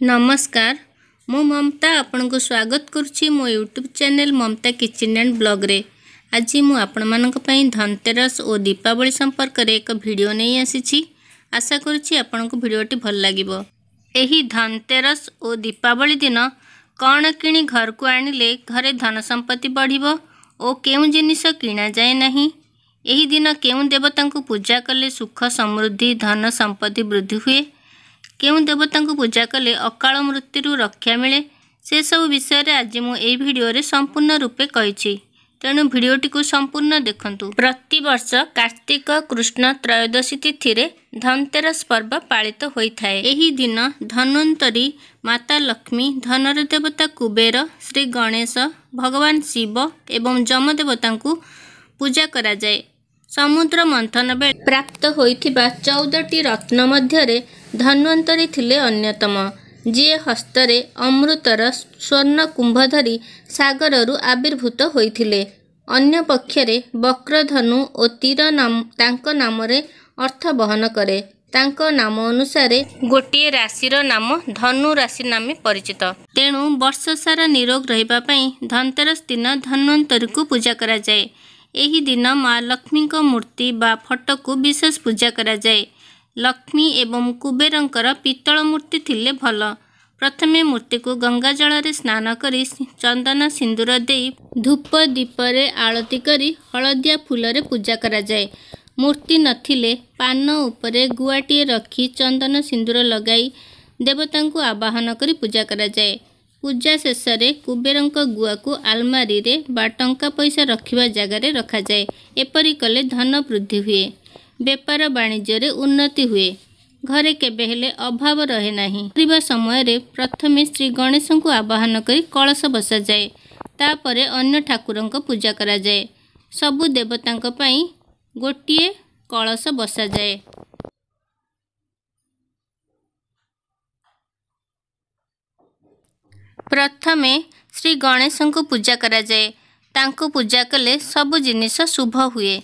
ନମସ୍କାର ମୁଁ ମମତା ଆପଣଙ୍କୁ ସ୍ୱାଗତ କରୁଛି ମୋ YouTube channel Mamata kitchen and ବ୍ଲଗ୍ରେ। ଆଜି ମୁଁ ଆପଣମାନଙ୍କ ପାଇଁ ଧନତେରସ ଓ ଦୀପାବଳି ସମ୍ପର୍କରେ ଏକ ଭିଡ଼ିଓ ନେଇ ଆସିଛି। ଆଶା କରୁଛି ଆପଣଙ୍କୁ ଭିଡ଼ିଓଟି ଭଲ ଲାଗିବ। ଏହି ଧନତେରସ ଓ ଦୀପାବଳି ଦିନ କ'ଣ କିଣି ଘରକୁ ଆଣିଲେ ଘରେ ଧନ ସମ୍ପତ୍ତି ବଢ଼ିବ ଓ କେଉଁ ଜିନିଷ କିଣାଯାଏ ନାହିଁ? ଏହି ଦିନ କେଉଁ ଦେବତାଙ୍କୁ ପୂଜା କଲେ ସୁଖ ସମୃଦ୍ଧି ଧନ ସମ୍ପତ୍ତି ବୃଦ୍ଧି ହୁଏ? କେଉଁ ଦେବତାଙ୍କୁ ପୂଜା କଲେ ଅକାଳ ମୃତ୍ୟୁରୁ ରକ୍ଷା ମିଳେ ସେସବୁ ବିଷୟରେ ଆଜି ମୁଁ ଏହି ଭିଡ଼ିଓରେ ସମ୍ପୂର୍ଣ୍ଣ ରୂପେ କହିଛି। ତେଣୁ ଭିଡ଼ିଓଟିକୁ ସମ୍ପୂର୍ଣ୍ଣ ଦେଖନ୍ତୁ। ପ୍ରତିବର୍ଷ କାର୍ତ୍ତିକ କୃଷ୍ଣ ତ୍ରୟୋଦଶୀ ତିଥିରେ ଧନତେରସ ପର୍ବ ପାଳିତ ହୋଇଥାଏ। ଏହି ଦିନ ଧନ୍ୱନ୍ତରୀ ମାତା ଲକ୍ଷ୍ମୀ ଧନର ଦେବତା କୁବେର ଶ୍ରୀ ଗଣେଶ ଭଗବାନ ଶିବ ଏବଂ ଯମ ଦେବତାଙ୍କୁ ପୂଜା କରାଯାଏ। ସମୁଦ୍ର ମନ୍ଥନ ବେଳେ ପ୍ରାପ୍ତ ହୋଇଥିବା ଚଉଦଟି ରତ୍ନ ମଧ୍ୟରେ ଧନ୍ୱନ୍ତରୀ ଥିଲେ ଅନ୍ୟତମ। ଯିଏ ହସ୍ତରେ ଅମୃତର ସ୍ୱର୍ଣ୍ଣ କୁମ୍ଭ ଧରି ସାଗରରୁ ଆବିର୍ଭୂତ ହୋଇଥିଲେ। ଅନ୍ୟପକ୍ଷରେ ବକ୍ରଧନୁ ଓ ତୀର ତାଙ୍କ ନାମରେ ଅର୍ଥ ବହନ କରେ। ତାଙ୍କ ନାମ ଅନୁସାରେ ଗୋଟିଏ ରାଶିର ନାମ ଧନୁ ରାଶି ନାମେ ପରିଚିତ। ତେଣୁ ବର୍ଷ ସାରା ନିରୋଗ ରହିବା ପାଇଁ ଧନତେରସ ଦିନ ଧନ୍ୱନ୍ତରୀକୁ ପୂଜା କରାଯାଏ। ଏହି ଦିନ ମା ଲକ୍ଷ୍ମୀଙ୍କ ମୂର୍ତ୍ତି ବା ଫଟୋକୁ ବିଶେଷ ପୂଜା କରାଯାଏ। ଲକ୍ଷ୍ମୀ ଏବଂ କୁବେରଙ୍କର ପିତ୍ତଳ ମୂର୍ତ୍ତି ଥିଲେ ଭଲ। ପ୍ରଥମେ ମୂର୍ତ୍ତିକୁ ଗଙ୍ଗା ଜଳରେ ସ୍ନାନ କରି ଚନ୍ଦନ ସିନ୍ଦୁର ଦେଇ ଧୂପ ଦୀପରେ ଆଳତି କରି ହଳଦିଆ ଫୁଲରେ ପୂଜା କରାଯାଏ। ମୂର୍ତ୍ତି ନଥିଲେ ପାନ ଉପରେ ଗୁଆଟିଏ ରଖି ଚନ୍ଦନ ସିନ୍ଦୁର ଲଗାଇ ଦେବତାଙ୍କୁ ଆବାହନ କରି ପୂଜା କରାଯାଏ। ପୂଜା ଶେଷରେ କୁବେରଙ୍କ ଗୁଆକୁ ଆଲମାରିରେ ବା ଟଙ୍କା ପଇସା ରଖିବା ଜାଗାରେ ରଖାଯାଏ। ଏପରି କଲେ ଧନ ବୃଦ୍ଧି ହୁଏ। ବେପାର ବାଣିଜ୍ୟରେ ଉନ୍ନତି ହୁଏ। ଘରେ କେବେ ହେଲେ ଅଭାବ ରହେ ନାହିଁ। କରିବା ସମୟରେ ପ୍ରଥମେ ଶ୍ରୀ ଗଣେଶଙ୍କୁ ଆବାହନ କରି କଳସ ବସାଯାଏ। ତାପରେ ଅନ୍ୟ ଠାକୁରଙ୍କ ପୂଜା କରାଯାଏ। ସବୁ ଦେବତାଙ୍କ ପାଇଁ ଗୋଟିଏ କଳସ ବସାଯାଏ। ପ୍ରଥମେ ଶ୍ରୀ ଗଣେଶଙ୍କୁ ପୂଜା କରାଯାଏ। ତାଙ୍କୁ ପୂଜା କଲେ ସବୁ ଜିନିଷ ଶୁଭ ହୁଏ।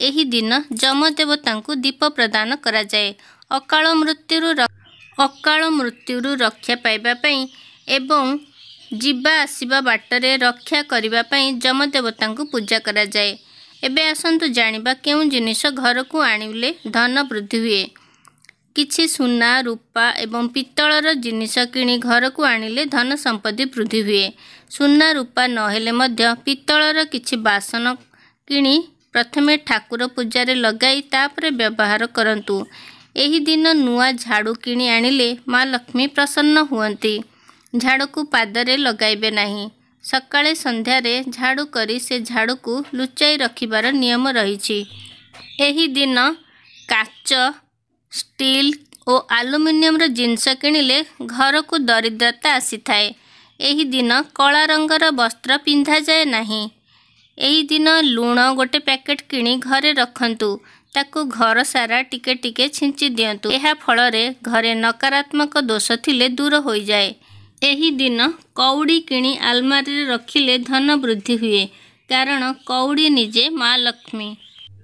ଏହି ଦିନ ଯମ ଦେବତାଙ୍କୁ ଦୀପ ପ୍ରଦାନ କରାଯାଏ। ଅକାଳ ମୃତ୍ୟୁରୁ ଅକାଳ ମୃତ୍ୟୁରୁ ରକ୍ଷା ପାଇବା ପାଇଁ ଏବଂ ଯିବା ଆସିବା ବାଟରେ ରକ୍ଷା କରିବା ପାଇଁ ଯମ ଦେବତାଙ୍କୁ ପୂଜା କରାଯାଏ। ଏବେ ଆସନ୍ତୁ ଜାଣିବା କେଉଁ ଜିନିଷ ଘରକୁ ଆଣିଲେ ଧନ ବୃଦ୍ଧି ହୁଏ। କିଛି ସୁନା ରୂପା ଏବଂ ପିତ୍ତଳର ଜିନିଷ କିଣି ଘରକୁ ଆଣିଲେ ଧନ ସମ୍ପତ୍ତି ବୃଦ୍ଧି ହୁଏ। ସୁନା ରୂପା ନହେଲେ ମଧ୍ୟ ପିତ୍ତଳର କିଛି ବାସନ କିଣି ପ୍ରଥମେ ଠାକୁର ପୂଜାରେ ଲଗାଇ ତାପରେ ବ୍ୟବହାର କରନ୍ତୁ। ଏହି ଦିନ ନୂଆ ଝାଡ଼ୁ କିଣି ଆଣିଲେ ମା ଲକ୍ଷ୍ମୀ ପ୍ରସନ୍ନ ହୁଅନ୍ତି। ଝାଡ଼ୁକୁ ପାଦରେ ଲଗାଇବେ ନାହିଁ। ସକାଳେ ସନ୍ଧ୍ୟାରେ ଝାଡ଼ୁ କରି ସେ ଝାଡ଼ୁକୁ ଲୁଚାଇ ରଖିବାର ନିୟମ ରହିଛି। ଏହି ଦିନ କାଚ ଷ୍ଟିଲ୍ ଓ ଆଲୁମିନିୟମର ଜିନିଷ କିଣିଲେ ଘରକୁ ଦରିଦ୍ରତା ଆସିଥାଏ। ଏହି ଦିନ କଳା ରଙ୍ଗର ବସ୍ତ୍ର ପିନ୍ଧାଯାଏ ନାହିଁ। ଏହି ଦିନ ଲୁଣ ଗୋଟେ ପ୍ୟାକେଟ୍ କିଣି ଘରେ ରଖନ୍ତୁ। ତାକୁ ଘର ସାରା ଟିକେ ଟିକେ ଛିଞ୍ଚି ଦିଅନ୍ତୁ। ଏହା ଫଳରେ ଘରେ ନକାରାତ୍ମକ ଦୋଷ ଥିଲେ ଦୂର ହୋଇଯାଏ। ଏହି ଦିନ କଉଡ଼ି କିଣି ଆଲମାରିରେ ରଖିଲେ ଧନ ବୃଦ୍ଧି ହୁଏ। କାରଣ କଉଡ଼ି ନିଜେ ମା ଲକ୍ଷ୍ମୀ।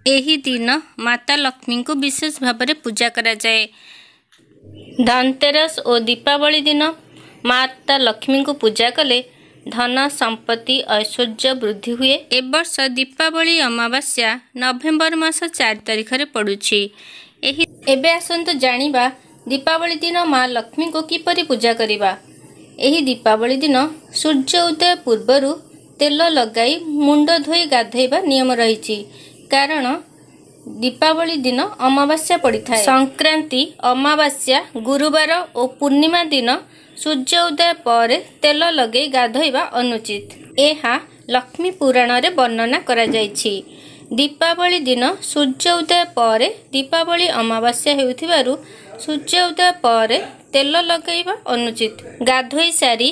ଏହି ଦିନ ମାତା ଲକ୍ଷ୍ମୀଙ୍କୁ ବିଶେଷ ଭାବରେ ପୂଜା କରାଯାଏ। ଧନତେରସ ଓ ଦୀପାବଳି ଦିନ ମାତା ଲକ୍ଷ୍ମୀଙ୍କୁ ପୂଜା କଲେ ଧନ ସମ୍ପତ୍ତି ଐଶ୍ୱର୍ଯ୍ୟ ବୃଦ୍ଧି ହୁଏ। ଏ ବର୍ଷ ଦୀପାବଳି ଅମାବାସ୍ୟା ନଭେମ୍ବର ମାସ ଚାରି ତାରିଖରେ ପଡ଼ୁଛି। ଏହି ଏବେ ଆସନ୍ତୁ ଜାଣିବା ଦୀପାବଳି ଦିନ ମା ଲକ୍ଷ୍ମୀଙ୍କୁ କିପରି ପୂଜା କରିବା। ଏହି ଦୀପାବଳି ଦିନ ସୂର୍ଯ୍ୟ ଉଦୟ ପୂର୍ବରୁ ତେଲ ଲଗାଇ ମୁଣ୍ଡ ଧୋଇ ଗାଧୋଇବା ନିୟମ ରହିଛି। କାରଣ ଦୀପାବଳି ଦିନ ଅମାବାସ୍ୟା ପଡ଼ିଥାଏ। ସଂକ୍ରାନ୍ତି ଅମାବାସ୍ୟା ଗୁରୁବାର ଓ ପୂର୍ଣ୍ଣିମା ଦିନ ସୂର୍ଯ୍ୟ ଉଦୟ ପରେ ତେଲ ଲଗାଇ ଗାଧୋଇବା ଅନୁଚିତ। ଏହା ଲକ୍ଷ୍ମୀ ପୁରାଣରେ ବର୍ଣ୍ଣନା କରାଯାଇଛି। ଦୀପାବଳି ଦିନ ସୂର୍ଯ୍ୟ ଉଦୟ ପରେ ଦୀପାବଳି ଅମାବାସ୍ୟା ହେଉଥିବାରୁ ସୂର୍ଯ୍ୟ ଉଦୟ ପରେ ତେଲ ଲଗାଇବା ଅନୁଚିତ। ଗାଧୋଇ ସାରି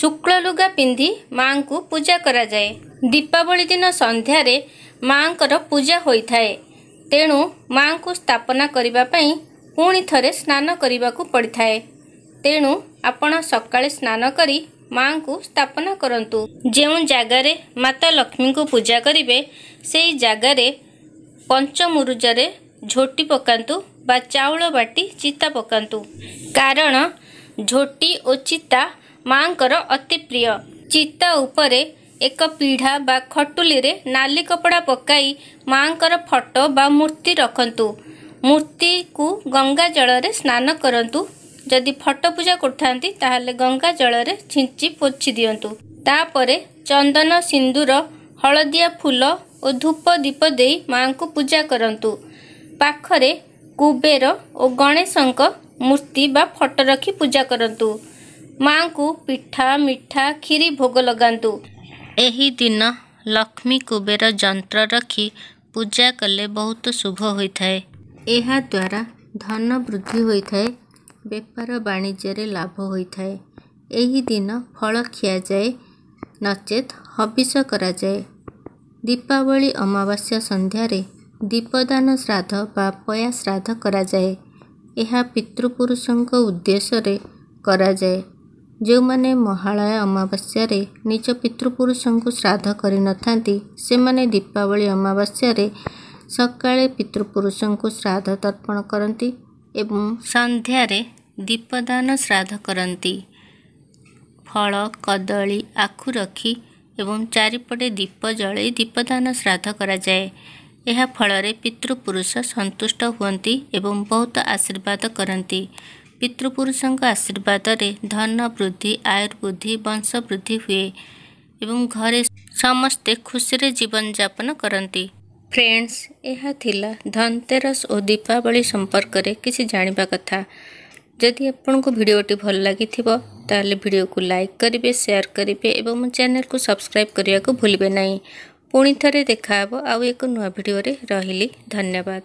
ଶୁକ୍ଳ ଲୁଗା ପିନ୍ଧି ମାଙ୍କୁ ପୂଜା କରାଯାଏ। ଦୀପାବଳି ଦିନ ସନ୍ଧ୍ୟାରେ ମାଙ୍କର ପୂଜା ହୋଇଥାଏ। ତେଣୁ ମାଙ୍କୁ ସ୍ଥାପନା କରିବା ପାଇଁ ପୁଣି ଥରେ ସ୍ନାନ କରିବାକୁ ପଡ଼ିଥାଏ। ତେଣୁ ଆପଣ ସକାଳେ ସ୍ନାନ କରି ମାଙ୍କୁ ସ୍ଥାପନା କରନ୍ତୁ। ଯେଉଁ ଜାଗାରେ ମାତା ଲକ୍ଷ୍ମୀଙ୍କୁ ପୂଜା କରିବେ ସେଇ ଜାଗାରେ ପଞ୍ଚମୁରୁଜରେ ଝୋଟି ପକାନ୍ତୁ ବା ଚାଉଳ ବାଟି ଚିତା ପକାନ୍ତୁ। କାରଣ ଝୋଟି ଓ ଚିତା ମାଙ୍କର ଅତି ପ୍ରିୟ। ଚିତା ଉପରେ ଏକ ପିଢ଼ା ବା ଖଟୁଲିରେ ନାଲି କପଡ଼ା ପକାଇ ମାଙ୍କର ଫଟୋ ବା ମୂର୍ତ୍ତି ରଖନ୍ତୁ। ମୂର୍ତ୍ତିକୁ ଗଙ୍ଗା ଜଳରେ ସ୍ନାନ କରନ୍ତୁ। ଯଦି ଫଟୋ ପୂଜା କରୁଥାନ୍ତି ତାହେଲେ ଗଙ୍ଗା ଜଳରେ ଛିଞ୍ଚି ପୋଛି ଦିଅନ୍ତୁ। ତାପରେ ଚନ୍ଦନ ସିନ୍ଦୁର ହଳଦିଆ ଫୁଲ ଓ ଧୂପ ଦୀପ ଦେଇ ମାଙ୍କୁ ପୂଜା କରନ୍ତୁ। ପାଖରେ କୁବେର ଓ ଗଣେଶଙ୍କ ମୂର୍ତ୍ତି ବା ଫଟୋ ରଖି ପୂଜା କରନ୍ତୁ। ମାଙ୍କୁ ପିଠା ମିଠା କ୍ଷୀରି ଭୋଗ ଲଗାନ୍ତୁ। ଏହି ଦିନ ଲକ୍ଷ୍ମୀ କୁବେର ଯନ୍ତ୍ର ରଖି ପୂଜା କଲେ ବହୁତ ଶୁଭ ହୋଇଥାଏ। ଏହାଦ୍ୱାରା ଧନ ବୃଦ୍ଧି ହୋଇଥାଏ। ବେପାର ବାଣିଜ୍ୟରେ ଲାଭ ହୋଇଥାଏ। ଏହି ଦିନ ଫଳ ଖିଆଯାଏ ନଚେତ୍ ହବିଷ କରାଯାଏ। ଦୀପାବଳି ଅମାବାସ୍ୟା ସନ୍ଧ୍ୟାରେ ଦୀପଦାନ ଶ୍ରାଦ୍ଧ ବା ପୟା ଶ୍ରାଦ୍ଧ କରାଯାଏ। ଏହା ପିତୃପୁରୁଷଙ୍କ ଉଦ୍ଦେଶ୍ୟରେ କରାଯାଏ। ଯେଉଁମାନେ ମହାଳୟା ଅମାବାସ୍ୟାରେ ନିଜ ପିତୃପୁରୁଷଙ୍କୁ ଶ୍ରାଦ୍ଧ କରିନଥାନ୍ତି ସେମାନେ ଦୀପାବଳି ଅମାବାସ୍ୟାରେ ସକାଳେ ପିତୃପୁରୁଷଙ୍କୁ ଶ୍ରାଦ୍ଧ ତର୍ପଣ କରନ୍ତି ଏବଂ ସନ୍ଧ୍ୟାରେ ଦୀପଦାନ ଶ୍ରାଦ୍ଧ କରନ୍ତି। ଫଳ କଦଳୀ ଆଖୁ ରଖି ଏବଂ ଚାରିପଟେ ଦୀପ ଜଳାଇ ଦୀପଦାନ ଶ୍ରାଦ୍ଧ କରାଯାଏ। ଏହା ଫଳରେ ପିତୃପୁରୁଷ ସନ୍ତୁଷ୍ଟ ହୁଅନ୍ତି ଏବଂ ବହୁତ ଆଶୀର୍ବାଦ କରନ୍ତି। ପିତୃପୁରୁଷଙ୍କ ଆଶୀର୍ବାଦରେ ଧନ ବୃଦ୍ଧି ଆୟୁର୍ବୃଦ୍ଧି ବଂଶ ବୃଦ୍ଧି ହୁଏ ଏବଂ ଘରେ ସମସ୍ତେ ଖୁସିରେ ଜୀବନଯାପନ କରନ୍ତି। ଫ୍ରେଣ୍ଡସ୍ ଏହା ଥିଲା ଧନତେରସ ଓ ଦୀପାବଳି ସମ୍ପର୍କରେ କିଛି ଜାଣିବା କଥା। ଯଦି ଆପଣଙ୍କୁ ଭିଡ଼ିଓଟି ଭଲ ଲାଗିଥିବ ତାହେଲେ ଭିଡ଼ିଓକୁ ଲାଇକ୍ କରିବେ ସେୟାର କରିବେ ଏବଂ ମୋ ଚ୍ୟାନେଲକୁ ସବସ୍କ୍ରାଇବ୍ କରିବାକୁ ଭୁଲିବେ ନାହିଁ। ପୁଣି ଥରେ ଦେଖାହେବ ଆଉ ଏକ ନୂଆ ଭିଡ଼ିଓରେ ରହିଲି। ଧନ୍ୟବାଦ।